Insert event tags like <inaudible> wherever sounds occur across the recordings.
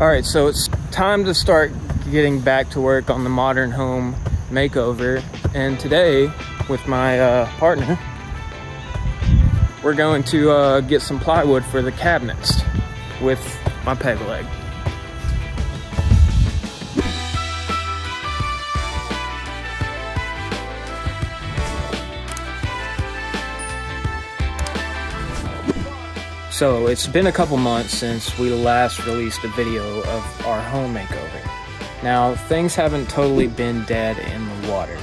All right, so it's time to start getting back to work on the modern home makeover. And today, with my uh, partner, we're going to uh, get some plywood for the cabinets with my peg leg. So it's been a couple months since we last released a video of our home makeover. Now, things haven't totally been dead in the water.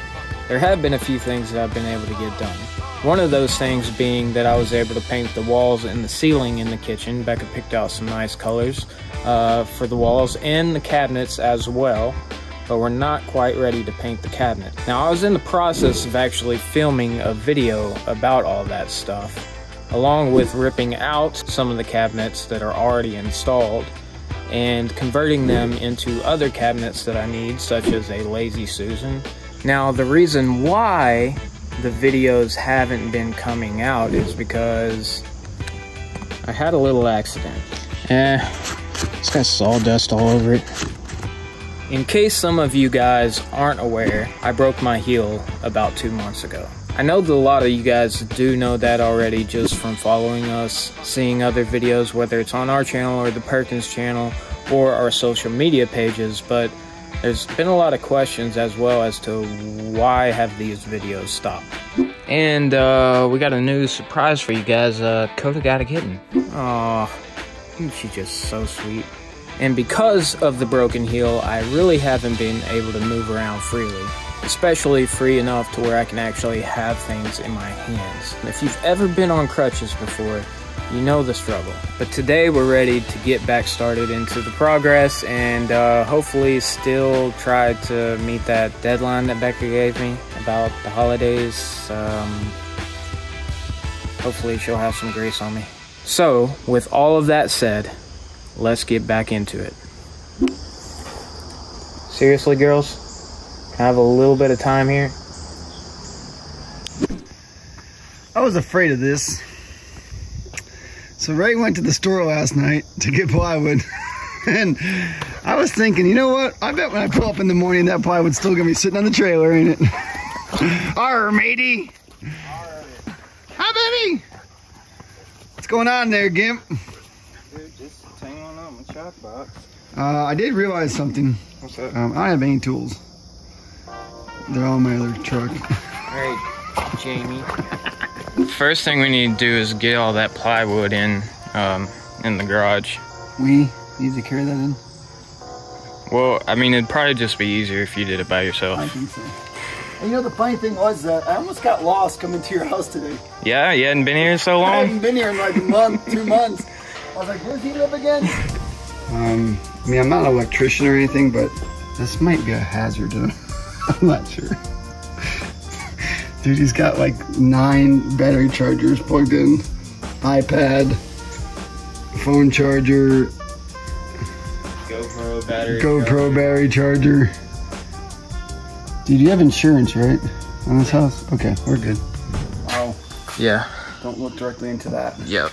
There have been a few things that I've been able to get done. One of those things being that I was able to paint the walls and the ceiling in the kitchen. Bekah picked out some nice colors uh, for the walls and the cabinets as well, but we're not quite ready to paint the cabinet. Now, I was in the process of actually filming a video about all that stuff along with ripping out some of the cabinets that are already installed and converting them into other cabinets that I need, such as a Lazy Susan. Now, the reason why the videos haven't been coming out is because I had a little accident. Eh, it's got sawdust all over it. In case some of you guys aren't aware, I broke my heel about two months ago. I know that a lot of you guys do know that already just from following us, seeing other videos, whether it's on our channel or the Perkins channel or our social media pages, but there's been a lot of questions as well as to why have these videos stopped. And uh, we got a new surprise for you guys. Uh, Coda got a kitten. Aw, she's just so sweet. And because of the broken heel, I really haven't been able to move around freely especially free enough to where I can actually have things in my hands. If you've ever been on crutches before, you know the struggle. But today we're ready to get back started into the progress and uh, hopefully still try to meet that deadline that Bekah gave me about the holidays. Um, hopefully she'll have some grace on me. So, with all of that said, let's get back into it. Seriously, girls? Have a little bit of time here. I was afraid of this. So Ray went to the store last night to get plywood. <laughs> and I was thinking, you know what? I bet when I pull up in the morning, that plywood's still gonna be sitting on the trailer, ain't it? <laughs> Arr, matey. Hi, baby. What's going on there, Gimp? Dude, just hang on up my chalk box. Uh, I did realize something. What's that? Um, I don't have any tools. They're all my other truck. Alright, <laughs> Jamie. First thing we need to do is get all that plywood in um, in the garage. We need to carry that in? Well, I mean, it'd probably just be easier if you did it by yourself. I think so. And you know, the funny thing was that I almost got lost coming to your house today. Yeah, you hadn't been here so long? I haven't been here in like a month, two <laughs> months. I was like, where does he live again? <laughs> Um, I mean, I'm not an electrician or anything, but this might be a hazard to <laughs> I'm not sure. Dude, he's got like nine battery chargers plugged in. iPad, phone charger, GoPro battery GoPro charger. battery charger. Dude, you have insurance, right? On this house? Okay, we're good. Oh. Yeah. Don't look directly into that. Yep.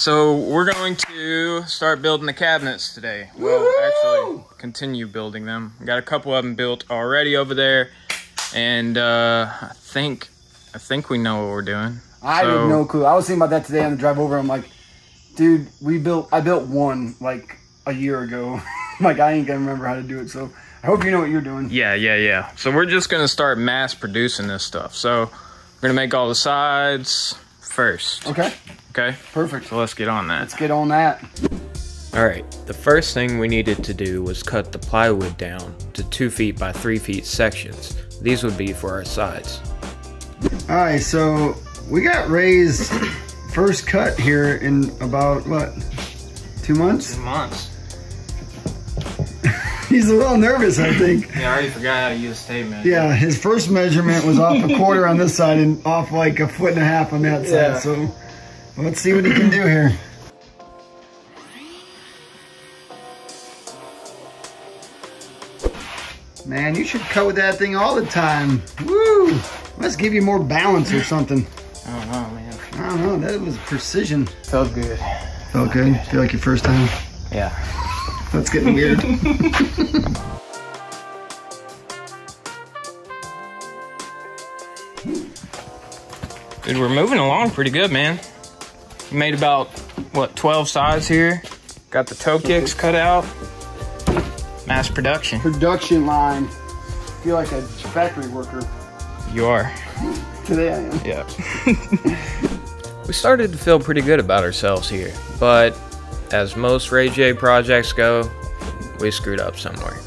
So we're going to start building the cabinets today. We'll actually, continue building them. Got a couple of them built already over there, and uh, I think I think we know what we're doing. I so, have no clue. I was thinking about that today on the drive over. I'm like, dude, we built. I built one like a year ago. <laughs> like I ain't gonna remember how to do it. So I hope you know what you're doing. Yeah, yeah, yeah. So we're just gonna start mass producing this stuff. So we're gonna make all the sides first. Okay. Okay. Perfect. So let's get on that. Let's get on that. All right, the first thing we needed to do was cut the plywood down to two feet by three feet sections. These would be for our sides. All right, so we got Ray's first cut here in about, what, two months? Two months. <laughs> He's a little nervous, I think. yeah, I already forgot how to use tape measure. Yeah, his first measurement was off a quarter on this side and off like a foot and a half on that yeah. side. So let's see what he can do here. Man, you should cut with that thing all the time. Woo! Let's give you more balance or something. I don't know, man. I don't know. That was precision. Felt good. Felt good? Feel like your first time? Yeah. That's getting weird. <laughs> Dude, we're moving along pretty good, man. We made about, what, 12 sides here. Got the toe kicks cut out. Mass production. Production line. feel like a factory worker. You are. Today I am. Yeah. <laughs> we started to feel pretty good about ourselves here, but as most RayJay projects go, we screwed up somewhere.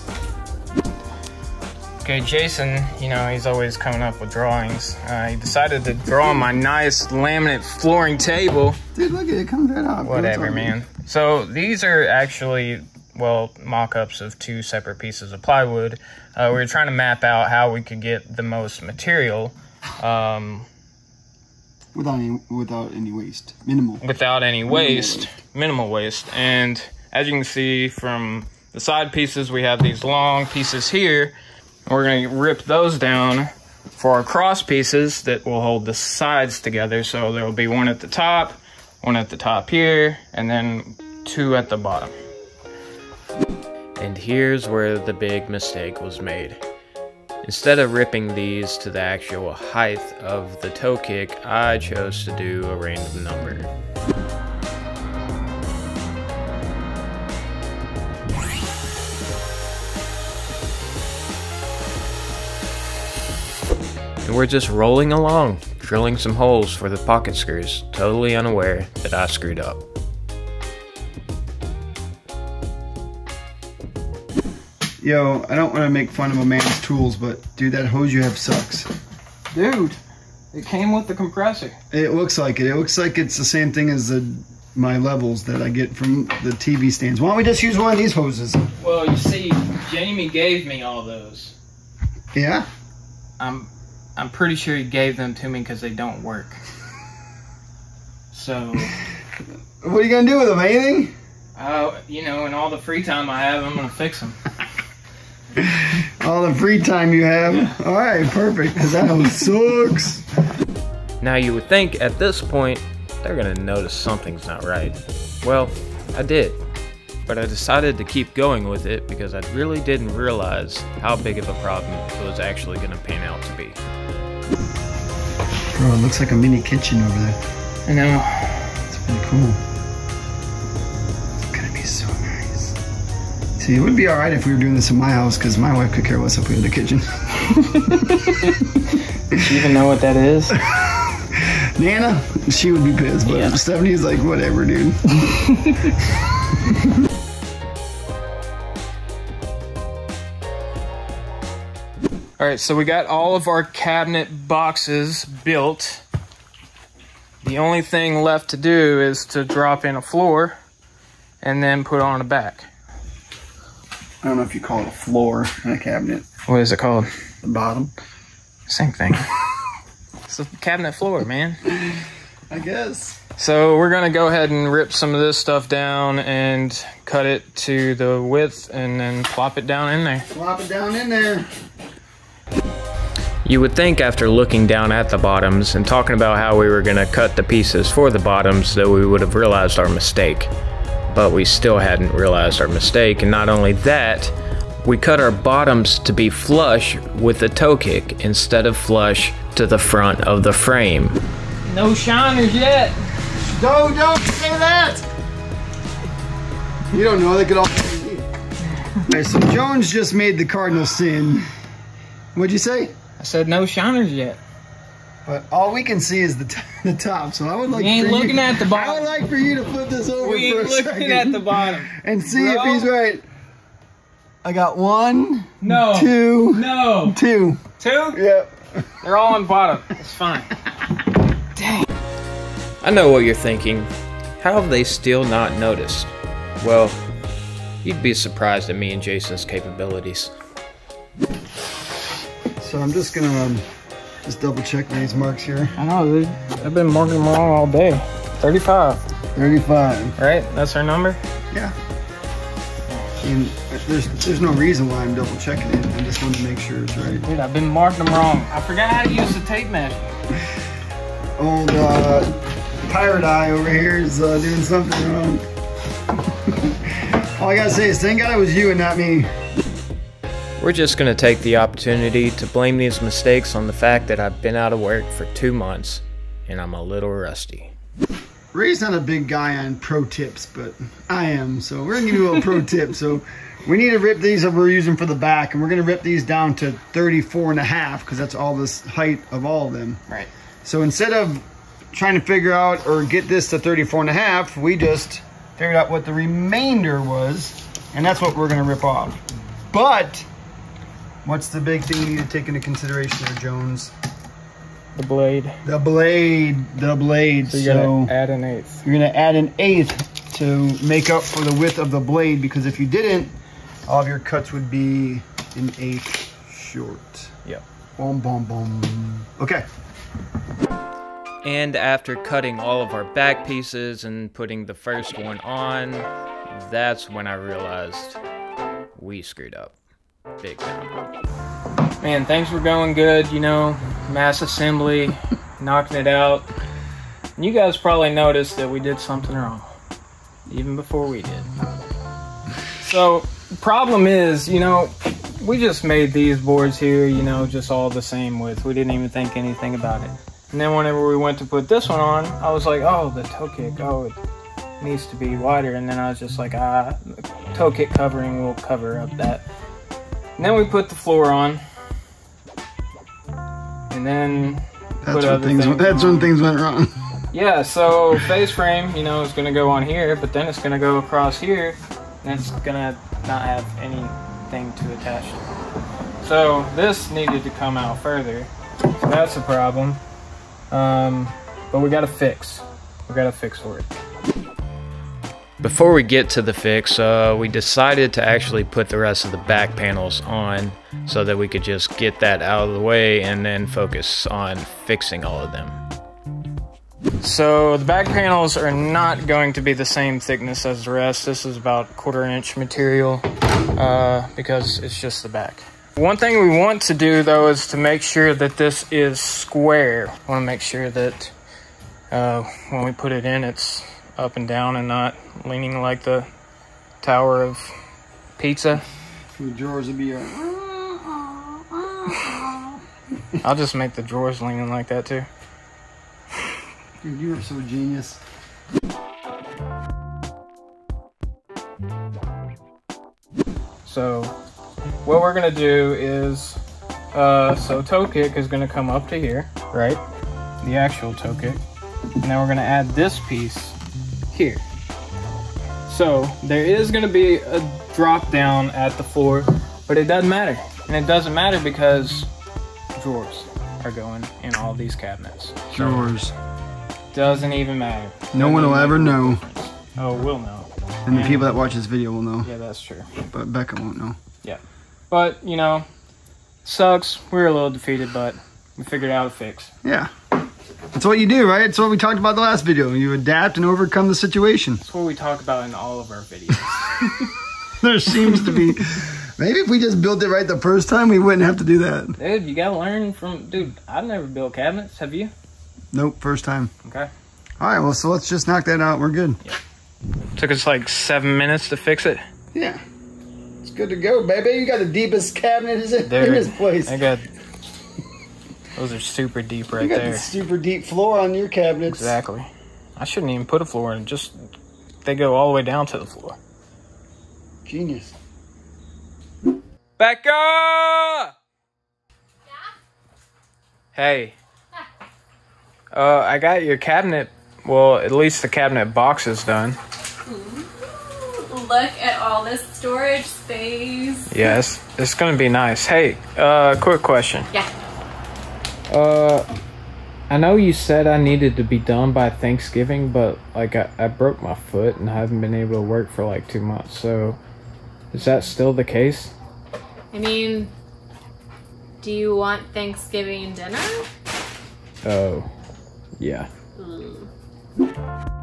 Okay, Jason, you know, he's always coming up with drawings. Uh, he decided to draw my nice laminate flooring table. Dude, look at it. It comes right off. Whatever, man. So these are actually, well, mock-ups of two separate pieces of plywood. Uh, we were trying to map out how we could get the most material um, without any without any waste, minimal. Without any waste, minimal waste. And as you can see from the side pieces, we have these long pieces here. We're going to rip those down for our cross pieces that will hold the sides together. So there will be one at the top, one at the top here, and then two at the bottom. And here's where the big mistake was made. Instead of ripping these to the actual height of the toe kick, I chose to do a random number. And we're just rolling along, drilling some holes for the pocket screws, totally unaware that I screwed up. Yo, I don't want to make fun of a man's tools, but dude, that hose you have sucks. Dude, it came with the compressor. It looks like it. It looks like it's the same thing as the my levels that I get from the TV stands. Why don't we just use one of these hoses? Well, you see, Jamie gave me all those. Yeah? I'm I'm pretty sure he gave them to me because they don't work. So. what are you gonna do with them? Anything? Uh, you know, in all the free time I have, I'm gonna fix them. <laughs> all the free time you have. Yeah. All right, perfect. Cause that one sucks. Now you would think at this point they're gonna notice something's not right. Well, I did. But I decided to keep going with it because I really didn't realize how big of a problem it was actually gonna pan out to be. Bro, it looks like a mini kitchen over there. I know. It's pretty cool. It's gonna be so nice. See, it would be alright if we were doing this in my house because my wife could care less if we had a kitchen. <laughs> Do you even know what that is? <laughs> Nana, she would be pissed, but yeah. Stephanie's like, whatever, dude. <laughs> All right, so we got all of our cabinet boxes built. The only thing left to do is to drop in a floor and then put on a back. I don't know if you call it a floor in a cabinet. What is it called? The bottom. Same thing. <laughs> it's a cabinet floor, man. I guess. So we're gonna go ahead and rip some of this stuff down and cut it to the width and then plop it down in there. Plop it down in there. You would think after looking down at the bottoms and talking about how we were going to cut the pieces for the bottoms that we would have realized our mistake. But we still hadn't realized our mistake, and not only that, we cut our bottoms to be flush with the toe kick instead of flush to the front of the frame. No shiners yet. No, don't say that! You don't know, they could all... <laughs> Alright, so Jones just made the cardinal sin. What'd you say? I said no shiners yet. But all we can see is the, <laughs> the top, so I would like. We ain't looking you, at the bottom. I would like for you to flip this over we for a second. looking at the bottom. <laughs> And see Bro. if he's right. I got one. No. Two. No. Two. Two? Yep. They're all on bottom. It's fine. <laughs> Dang. I know what you're thinking. How have they still not noticed? Well, you'd be surprised at me and Jason's capabilities. So I'm just gonna um, just double check these marks here. I know, dude. I've been marking them wrong all day. 35. 35. Right? That's our number? Yeah. And there's there's no reason why I'm double checking it. I just want to make sure it's right. Dude, I've been marking them wrong. I forgot how to use the tape measure. Old uh, pirate eye over here is uh, doing something wrong. <laughs> All I gotta say is thank God it was you and not me. We're just going to take the opportunity to blame these mistakes on the fact that I've been out of work for two months and I'm a little rusty. Ray's not a big guy on pro tips, but I am. So we're gonna give you a little pro <laughs> tip. So we need to rip these that we're using for the back, and we're gonna rip these down to 34 and a half because that's all this height of all of them. Right. So instead of trying to figure out or get this to 34 and a half, we just figured out what the remainder was, and that's what we're gonna rip off. But what's the big thing you need to take into consideration there, Jones? The blade. The blade, the blade. So you're going to add an eighth. You're gonna add an eighth to make up for the width of the blade because if you didn't, all of your cuts would be an eighth short. Yep. Boom, boom, boom. Okay. And after cutting all of our back pieces and putting the first one on, that's when I realized we screwed up. Big time. Man, things were going good, you know, mass assembly, <laughs> knocking it out. And you guys probably noticed that we did something wrong, even before we did. <laughs> So, problem is, you know, we just made these boards here, you know, just all the same width. We didn't even think anything about it. And then whenever we went to put this one on, I was like, oh, the toe kick, oh, it needs to be wider. And then I was just like, ah, toe kick covering will cover up that. And then we put the floor on. And then That's put when other things. things That's on. when things went wrong. Yeah, so face frame, you know, is gonna go on here, but then it's gonna go across here, and it's gonna not have anything to attach to. So this needed to come out further. So that's a problem. Um, but we gotta fix. We gotta fix for it. Before we get to the fix, uh, we decided to actually put the rest of the back panels on so that we could just get that out of the way and then focus on fixing all of them. So the back panels are not going to be the same thickness as the rest. This is about quarter inch material uh, because it's just the back. One thing we want to do though is to make sure that this is square. I want to make sure that uh, when we put it in, it's up and down and not leaning like the tower of pizza. The drawers would be. Uh, <laughs> I'll just make the drawers leaning like that too. dude, you are so genius. So what we're gonna do is, uh, so toe kick is gonna come up to here, right? The actual toe kick. And then we're gonna add this piece here. So there is gonna be a drop down at the floor, but it doesn't matter. And it doesn't matter because drawers are going in all these cabinets. So Drawers. doesn't even matter. No one will ever know. Oh, we'll know. And the people that watch this video will know, Yeah, that's true. but Bekah won't know. Yeah. But, you know, sucks. We were a little defeated, but we figured out a fix. Yeah. That's what you do, right? It's what we talked about the last video. You adapt and overcome the situation. That's what we talk about in all of our videos. <laughs> There seems to be. Maybe if we just built it right the first time, we wouldn't have to do that. dude, you gotta learn from. Dude, I've never built cabinets. Have you? Nope, first time. Okay. All right, well, so let's just knock that out. We're good. Took us like seven minutes to fix it. Yeah. It's good to go, baby. You got the deepest cabinet in Dude, this place. I got. Those are super deep right You got there. the super deep floor on your cabinets. Exactly. I shouldn't even put a floor in. Just they go all the way down to the floor. Genius. Bekah! Yeah? Hey. Uh, I got your cabinet. Well, at least the cabinet box is done. Ooh, Look at all this storage space. Yes, it's gonna be nice. Hey, uh, quick question. Yeah. Uh, I know you said I needed to be done by Thanksgiving, but like I, I broke my foot and I haven't been able to work for like two months. So, is that still the case? I mean, do you want Thanksgiving dinner? Oh, yeah. Mm.